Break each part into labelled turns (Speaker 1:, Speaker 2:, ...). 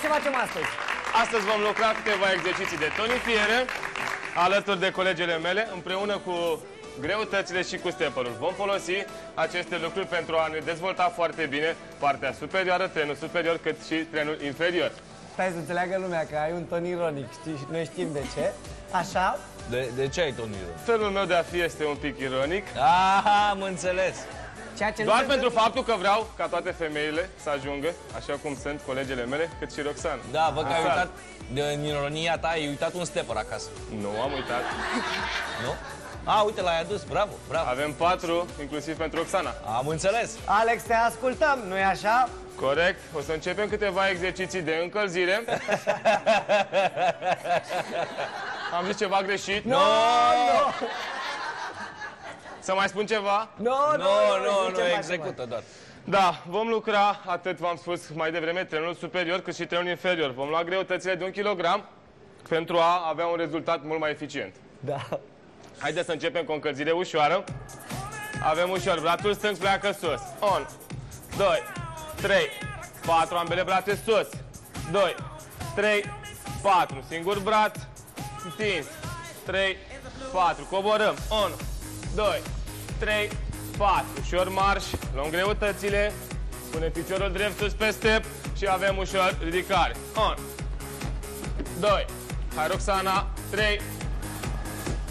Speaker 1: Ce facem astăzi?
Speaker 2: Astăzi vom lucra câteva exerciții de tonifiere alături de colegele mele, împreună cu greutățile și cu stepperul. Vom folosi aceste lucruri pentru a ne dezvolta foarte bine partea superioară, trenul superior, cât și trenul inferior.
Speaker 1: Stai să înțeleagă lumea că ai un ton ironic, știi? Noi știm de ce. Așa,
Speaker 3: De, de ce ai toniră?
Speaker 2: Felul meu de a fi este un pic ironic,
Speaker 3: Aha, am înțeles.
Speaker 1: ceea ce
Speaker 2: doar
Speaker 1: nu se
Speaker 2: pentru
Speaker 1: întâmplă-
Speaker 2: faptul că vreau ca toate femeile să ajungă, așa cum sunt colegele mele, cât și Roxana.
Speaker 3: Da, văd că ai
Speaker 2: Așa.
Speaker 3: uitat, de, în ironia ta, ai uitat un stepper acasă,
Speaker 2: Nu am uitat.
Speaker 3: nu? A, uite, l-ai adus, bravo, bravo.
Speaker 2: Avem patru, inclusiv pentru Roxana.
Speaker 3: Am înțeles.
Speaker 1: Alex, te ascultăm, nu-i așa?
Speaker 2: Corect. O să începem câteva exerciții de încălzire. Am zis ceva greșit?
Speaker 1: Nu, nu,
Speaker 2: Să mai spun ceva?
Speaker 1: nu,
Speaker 3: Nu, nu,
Speaker 1: zice
Speaker 3: nu,
Speaker 1: mai
Speaker 3: execută doar.
Speaker 2: Da, vom lucra, atât v-am spus mai devreme, trenul superior cât și trenul inferior. Vom lua greutățile de un kilogram pentru a avea un rezultat mult mai eficient.
Speaker 1: Da.
Speaker 2: Haideți să începem cu o încălzire ușoară. Avem ușor, brațul stâng pleacă sus. 1, 2, 3, 4, ambele brațe sus. 2, 3, 4, singur braț, întins. 3, 4, coborâm. 1, 2, 3, 4, ușor marș, luăm greutățile, punem piciorul drept sus pe step și avem ușor ridicare. 1, 2, hai Roxana, 3,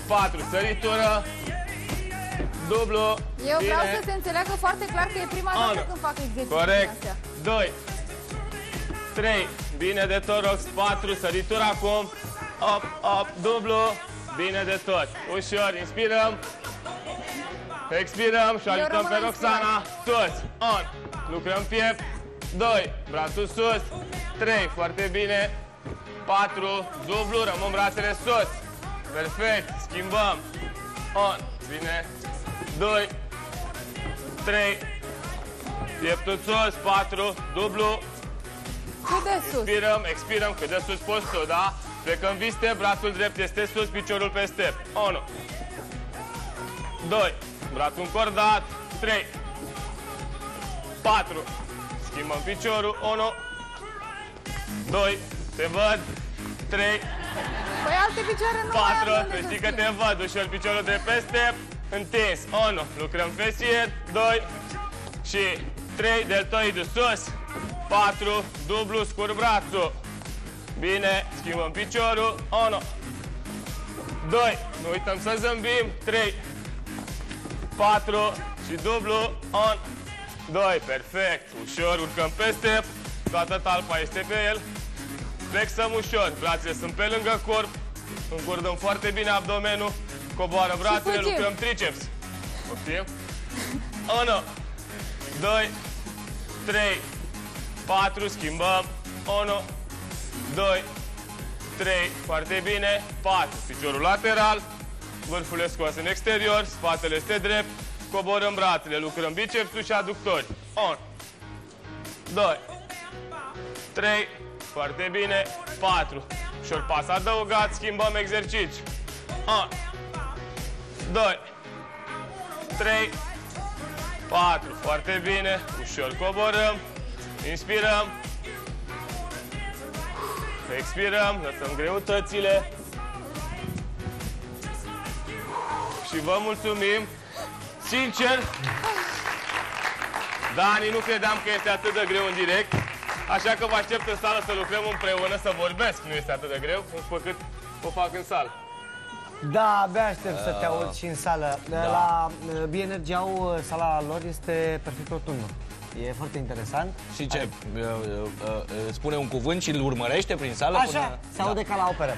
Speaker 2: 4, săritură, dublu,
Speaker 4: Eu
Speaker 2: bine,
Speaker 4: vreau să se înțeleagă foarte clar că e prima dată
Speaker 2: Anu.
Speaker 4: când fac exercițiile
Speaker 2: corect,
Speaker 4: astea.
Speaker 2: 2, 3, bine de tot, Rox, 4, săritură acum, op, op, dublu, bine de tot, ușor, inspirăm, expirăm și ajutăm
Speaker 4: rămân
Speaker 2: pe
Speaker 4: în
Speaker 2: Roxana, sus, on, lucrăm piept, 2, brațul sus, 3, foarte bine, 4, dublu, rămân brațele sus, perfect, schimbăm, on, bine, 2, 3, pieptul sus, 4, dublu,
Speaker 4: Cât de sus?
Speaker 2: expirăm, expirăm, cât de sus poți tu, da? Plecăm viste, brațul drept este sus, piciorul pe step. 1, 2, brațul încordat, 3, 4, schimbăm piciorul, 1, 2, te văd, 3,
Speaker 4: Păi alte picioare nu mai
Speaker 2: 4,
Speaker 4: am
Speaker 2: să
Speaker 4: unde să
Speaker 2: știi că
Speaker 4: schimb.
Speaker 2: te văd, ușor piciorul de pe step, întins, 1, lucrăm fesiet, 2 și 3, deltoidul sus, 4, dublu, scur brațul, bine, schimbăm piciorul, 1, 2, nu uităm să zâmbim, 3, 4 și dublu, 1, 2, perfect, ușor, urcăm pe step, toată talpa este pe el, Flexăm ușor, brațele sunt pe lângă corp, încurdăm foarte bine abdomenul, coboară brațele,
Speaker 4: fugim.
Speaker 2: lucrăm triceps. Poftim? 1, 2, 3, 4, schimbăm. 1, 2, 3, foarte bine. 4, piciorul lateral, vârful e scos în exterior, spatele este drept, coborăm brațele, lucrăm bicepsul și aductori. 1, 2, 3, foarte bine, 4. Ușor pas adăugat, schimbăm exerciții. 1, 2, 3, 4. Foarte bine, ușor coborâm, inspirăm, expirăm, lăsăm greutățile. Și vă mulțumim, sincer, Dani, nu credeam că este atât de greu în direct, așa că vă aștept în sală să lucrăm împreună, să vorbesc. Nu este atât de greu, după cât o fac în sală.
Speaker 1: Da, abia aștept să te aud și în sală.
Speaker 3: Da.
Speaker 1: La uh, BNRG au, uh, sala lor este perfect rotundă. E foarte interesant.
Speaker 3: Și ce? Uh, uh, uh, Spune un cuvânt și îl urmărește prin sală
Speaker 1: Așa,
Speaker 3: până...
Speaker 1: se aude ca la operă.